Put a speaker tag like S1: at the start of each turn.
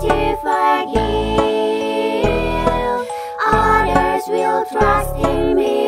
S1: to forgive. Others will trust in me.